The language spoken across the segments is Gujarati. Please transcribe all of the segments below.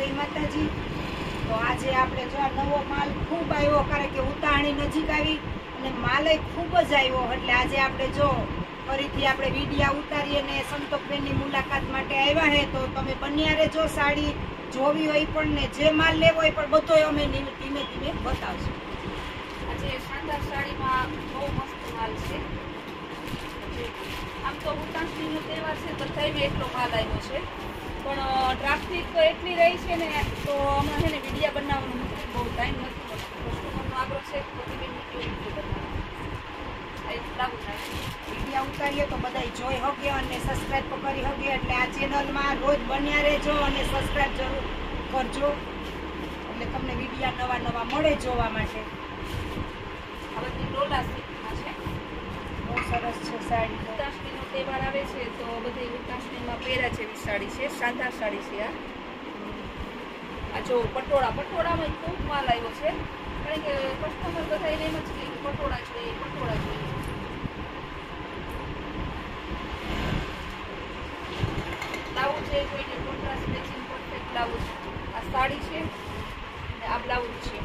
જય માતાજી. તો આજે આપણે જો આ નવો માલ ખૂબ આવ્યો, કારણ કે ઉતાણી નજીક આવી અને માલે ખૂબ જ આવ્યો. એટલે આજે આપણે જો ફરીથી આપણે વિડિયા ઉતારીએ અને સંતોકબેનની મુલાકાત માટે આવ્યા હે, તો તમે બન્યારે જો સાડી જોવી હોય પણ ને જે માલ લેવો હોય પણ બધો અમે ધીમે ધીમે બતાવશું. આજે શાનદાર સાડીમાં બહુ મસ્ત માલ છે. આમ તો ઉત્તરાયણનો તહેવાર છે બધાય એટલો માલ આવ્યો છે. પણ ટ્રાફિક તો એટલી રહી છે ને તો હમણાં છે ને વિડીયા બનાવવાનું બહુ ટાઈમ નથી કસ્ટમરનો આગ્રહ છે બધી બેન વીડિયો ઉતારીએ તો બધાય જોઈ હગે અને સબસ્ક્રાઈબ કરી હગે એટલે આ ચેનલમાં રોજ બન્યા રહેજો અને સબસ્ક્રાઈબ જરૂર કરજો. એટલે તમને વિડીયા નવા નવા મળે જોવા માટે. બધી ડોલા સરસ છે સાડી તો. તહેવાર આવે છે તો બધી ઉત્તરાયણમાં પહેર્યા જેવી સાડી છે સાંધા સાડી છે આ. આ જો પટોળા, પટોળામાં ખૂબ માલ આવ્યો છે. કારણ કે કસ્ટમર બધા એને એમ જ કે પટોળા જોઈએ પટોળા જોઈએ. બ્લાઉઝ છે જોઈને કોન્ટ્રાસ્ટ મેચિંગ પરફેક્ટ બ્લાઉઝ. આ સાડી છે અને આ બ્લાઉઝ છે.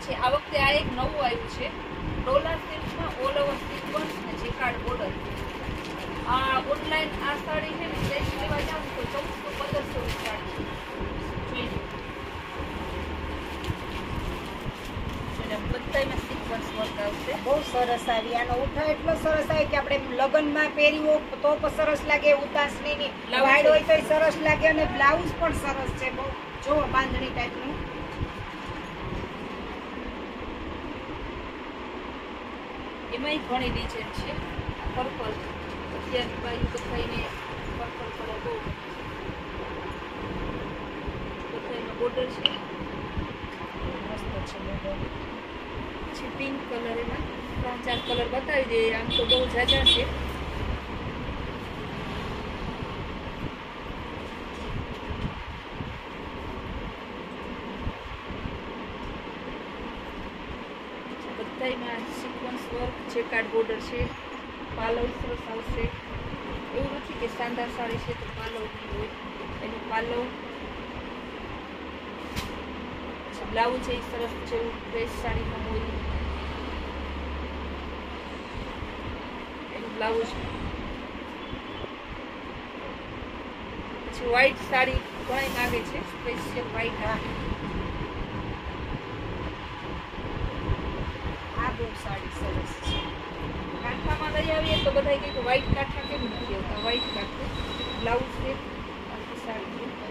છે આ વખતે આ એક નવું આવ્યું છે. ડોલર સિલ્કમાં ઓલ ઓવર સિક્વન્સ ને જેકાર્ડ બોર્ડર આ ઓનલાઈન આ સાડી છે ને સેટ લેવા જાવ તો ચૌદસો પંદરસો. અને આવશે. બહુ સરસ આવી. આનો ઉઠા એટલો સરસ આવે કે આપણે લગ્નમાં પહેરી તો પણ સરસ લાગે ઉતાસણીની બ્લાઉઝ હોય તો સરસ લાગે અને બ્લાઉઝ પણ સરસ છે. બહુ જો બાંધણી ટાઈપનું એમાંય ઘણી ડિઝાઇન છે. પર્પલ અત્યારની બાજુ બધાયને પર્પલ કલર બહુ બધાયનો બોર્ડર છે. મસ્ત છે બોર્ડર પછી પિંક કલર એમાં ત્રણ ચાર કલર બતાવી દઈએ. આમ તો બહુ જાજા છે. બધાયમાં સિક્વન્સ વર્ક જે કાર્ડ બોર્ડર છે, પાલવ સરસ આવશે એવું નથી કે શાનદાર સાડી છે તો પાલવ હોય. એનું પાલવ, બ્લાઉઝ છે એ સરસ એવું ડ્રેસ સાડીમાં હોય. એનું બ્લાઉઝ. પછી વ્હાઈટ સાડી ઘણી માગે છે સ્પેશિયલ વ્હાઈટ હા આ બહુ સાડી સરસ છે. કાંઠામાં લઈ આવીએ તો બધા કહે કે વ્હાઈટ કાંઠા કેમ નથી આવતા? વ્હાઈટ કાંઠો. બ્લાઉઝ છે સાડી છે.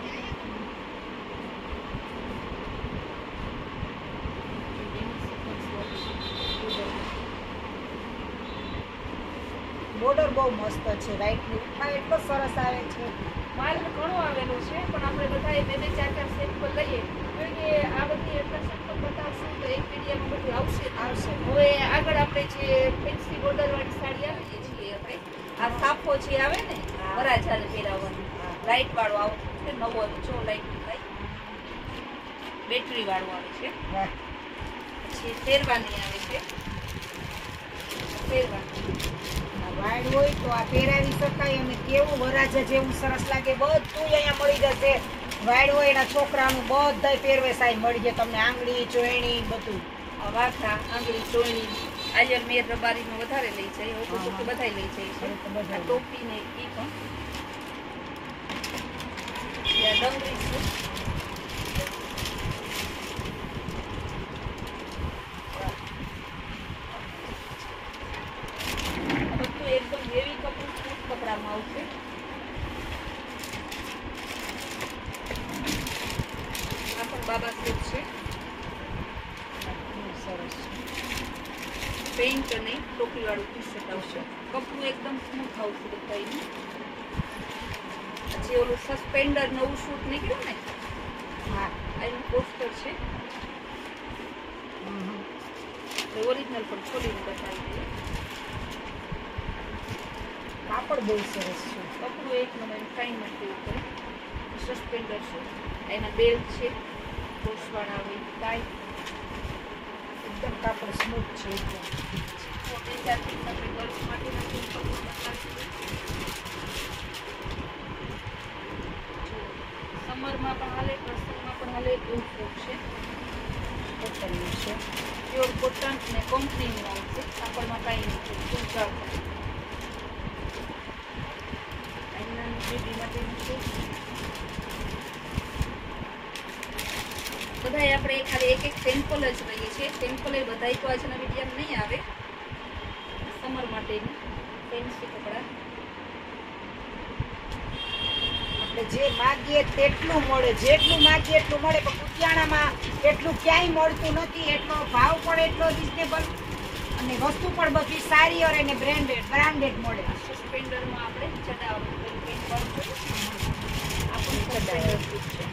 બોર્ડર બહુ મસ્ત છે વ્હાઈટની એટલો સરસ આવે છે. માલ ઘણો આવેલો છે પણ આપણે બધાએ બે બે ચાર ચાર સેમ્પલ લઈએ કારણ કે આ બધી એટલા સેમ્પલ બતાવશું તો એક વિડીયોમાં બધું આવશે જ. આવશે હવે આગળ આપણે જે ફેન્સી બોર્ડર વાળી સાડી આવીએ છીએ આપણે. આ સાફો જે આવે ને. વરાજાને પહેરાવવાનું. લાઇટ વાળો આવતું છે નવો જો લાઇટ થાય. બેટરી વાળું આવે છે. પછી શેરવાની આવે છે. વાળ હોય તો આ પહેરાવી શકાય અને કેવું વરાજા જેવું સરસ લાગે બધું અહીંયા મળી જશે. વાળ હોય એના છોકરાનું બધાય પહેરવેશ મળી જાય. તમને આંગળી ચોયણી બધું વાઘા આંગળી ચોયણી આયર મેર રબારીમાં વધારે લઈ જાય તો હા. બધાય લઈ જાય છે આ ટોપી ને ઈ પણ. ડંગરી છે. એકદમ હેવી કપડું કપડામાં આવશે. આ પણ બાબા સેટ છે બહુ સરસ પેન્ટ અને ટોપી વાળું ટી શર્ટ આવશે. કપડું એકદમ સ્મૂથ આવશે બધાયનું. પછી ઓલું સસ્પેન્ડર નવું શૂટ નીકળ્યું ને? હા. એનું પોસ્ટર છે. ઓરિજિનલ પણ ખોલીને બતાવી દઈએ કાપડ બહુ સરસ છે. કપડું એક નંબર ફાઇન નથી ઉપર સસ્પેન્ડર છે. એના બેલ્ટ છે. ક્રોસવાળા હોય ટાઈ એકદમ કાપડ સ્મૂથ છે એકદમ બે ચાર પીસ આપણે ગર્લ્સ માટેના simple બતાવી દઈએ. સમરમાં પણ હાલે વરસાદમાં પણ હાલે એવું ફ્રોક છે કોટનનું છે પ્યોર કોટન ને કંપનીનું આવશે કાપડમાં કાંઈ નથી બેબી માટેનું છે બધાય આપણે ખાલી એક એક સેમ્પલ જ લઈએ છીએ. સેમ્પલ એ બધાય તો આજના વિડીયામાં નહીં આવે. સમર માટેનું ફેન્સી કપડા. આપણે જે માગીએ તેટલું મળે જેટલું માગીએ એટલું મળે પણ કુતિયાણામાં એટલું ક્યાંય મળતું નથી એટલો ભાવ પણ એટલો રિઝનેબલ અને વસ્તુ પણ બધી સારી અને એને બ્રાન્ડેડ બ્રાન્ડેડ મળે. સસ્પેન્ડરમાં આપણે ચડાવવાનું પેન્ટ વાળું આ પણ સસ્પેન્ડર છે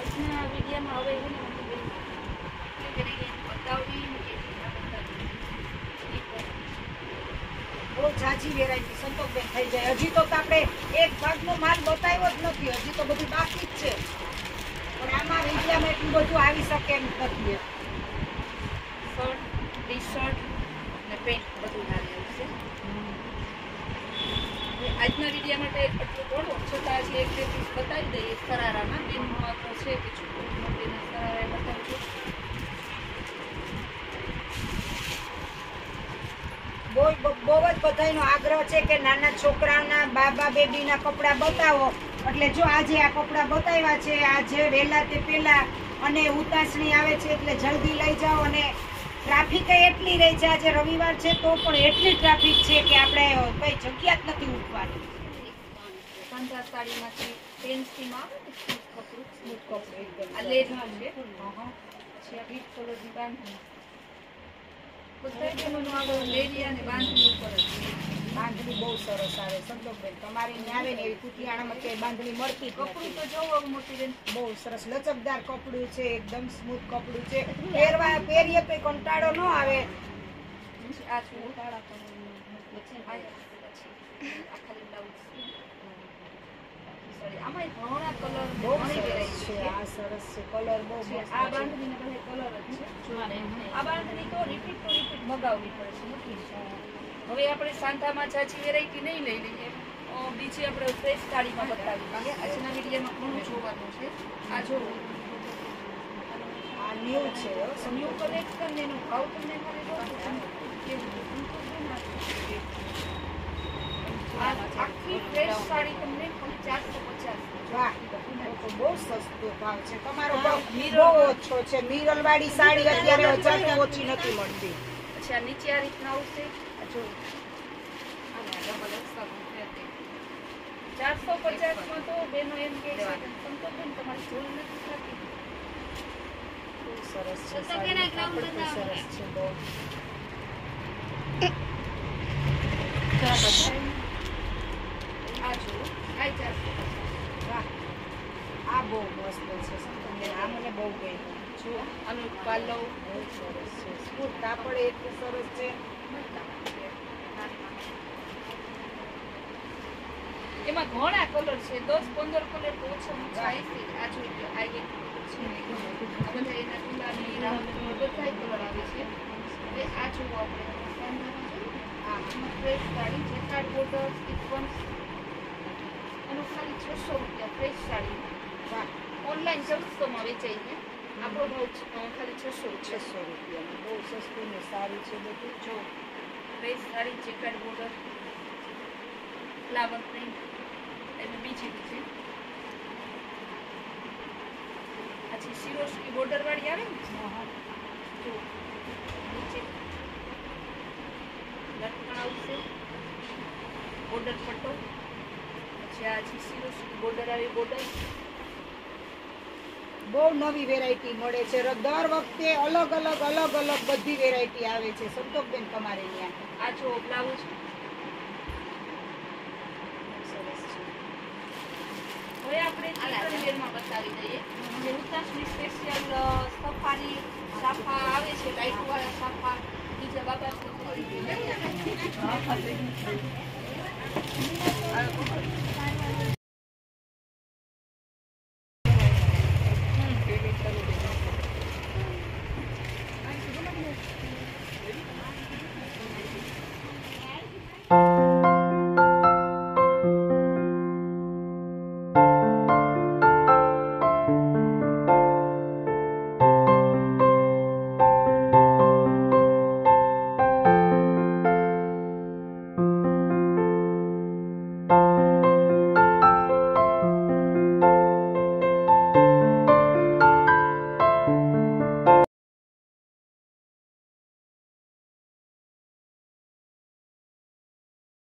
આજના વિડીયોમાં હવે છે ને મને બેન એટલી વેરાયટી બતાવવી ને એટલી ના બતાવવી. એક વાર બહુ ઝાઝી વેરાયટી સંતોષબેન થઈ જાય. હજી તો આપણે એક ભાગનો માલ બતાવ્યો જ નથી. હજી તો બધું બાકી જ છે. પણ આમાં વિદ્યામાં એટલું બધું આવી શકે એમ નથી. શર્ટ ટી શર્ટ ને પેન્ટ બધું હારે આવશે આજના વિડીયા માટે એટલું થોડું છતાં આજે એક બે બતાવી દઈએ ફરારામાં. બેનનું મહત્વ છે કે છોકરી માટેના સરારા એ બતાવજો બહુ જ બધાયનો આગ્રહ છે કે નાના છોકરાઓના બાબા બેબીના કપડાં બતાવો. એટલે જો આજે આ કપડાં બતાવ્યા છે, આજે વહેલા તે પહેલા અને ઉતાસણી આવે છે, એટલે જલ્દી લઈ જાઓ અને ટ્રાફિક એટલી રહી છે આજે રવિવાર છે, તો પણ એટલી ટ્રાફિક છે કે આપણે કઈ જગ્યા જ નથી ઉઠવાની. પંદર સાડીમાંથી છે સ્મૂથ કપડું એકદમ આ લેઝ છે આ પીચ કલરની બાંધણી બધા બહેનોનો આગળ લેરિયા અને બાંધણી ઉપર બાંધણી બહુ સરસ આવે સંતોષબેન તમારે આવે ને એવી કુતિયાણામાં ક્યાંય બાંધણી મળતી કપડું તો જોવો મોટી બેન બહુ સરસ લચકદાર કપડું છે એકદમ સ્મૂથ કપડું છે પહેરવા પહેરીએ તો કંટાળો ન આવે આ છે કાળા કલરનું આ પછી આ ખાલી બ્લાઉઝ છે આમાંય ઘણા કલર બહુ સરસ છે આ સરસ છે કલર બહુ છે. આ બાંધણીને બધે કલર જ છે. આ બાંધણી તો રિપીટ ટુ રિપીટ મગાવવી પડે છે હવે આપણે સાંધામાં ચાચી વેરાયટી નહીં લઈ લઈએ. બીજી આપણે ફ્રેશ સાડીમાં બતાવીએ આજના વિડીયોમાં ઘણું જોવાનું છે. આ જો. આ ન્યુ છે ન્યૂ. કલેક્શન એનો ભાવ તમને ખાલી કેવું આખી ફ્રેશ સાડી તમને ચારસો પચાસ વાહ બહુ સસ્તો ભાવ છે તમારો. બહુ ઓછો છે મિરલ સાડી અત્યારે હજારથી ઓછી નથી મળતી આ નીચે આ રીતના આવશે જો ચારસો પચાસમાં તો બેનો એમ કે છે સંતોષબેન તમારી જોઈ નથી થતી સરસ છે. સરસ છે બહુ આ જો આ ચારસો વાહ આ બહુ મસ્ત છે સંતોષબેન આ મને બહુ ગમ્યું જો આનો પાલવ બહુ સરસ છે સ્મૂથ કાપડ એટલું સરસ છે એમાં ઘણા કલર છે દસ પંદર કલર તો ઓછામાં ઓછા આઈ છે આ જો આ એક colour છે આ બધા એના ગુલાબી રામની બધા કલર આવે છે હવે આ જો આપણે સાંધામાં જોયું ને, આ આમાં fresh sari jacquard border sequence એનું ખાલી છસો રૂપિયા ફ્રેશ સાડી વાહ ઓનલાઈન ચૌદસોમાં વેચાય છે આપણો ભાવ ખાલી છસો છસો રૂપિયામાં બહુ સસ્તું ને. સારું છે બધું જો ડ્રેસ સારી છે કાર્ડ બોર્ડર ફ્લાવર પ્રિન્ટ એમાં બીજી બી છે પછી સિરોસ્કી બોર્ડર વાળી આવે ને. જો નીચે આવશે બોર્ડર પટ્ટો પછી આ છે સિરોસ્કી બોર્ડર આવી બોર્ડર. બહુ નવી વેરાયટી મળે છે. દર વખતે અલગ અલગ અલગ અલગ બધી વેરાયટી આવે છે. સંતોષબેન તમારે ત્યાં. આ જો બ્લાઉઝ. હવે આપણે બતાવી દઈએ. જે સ્પેશિયલ સફારી સાફા આવે છે લાઈટ વાળા સાફા. બીજા બાબા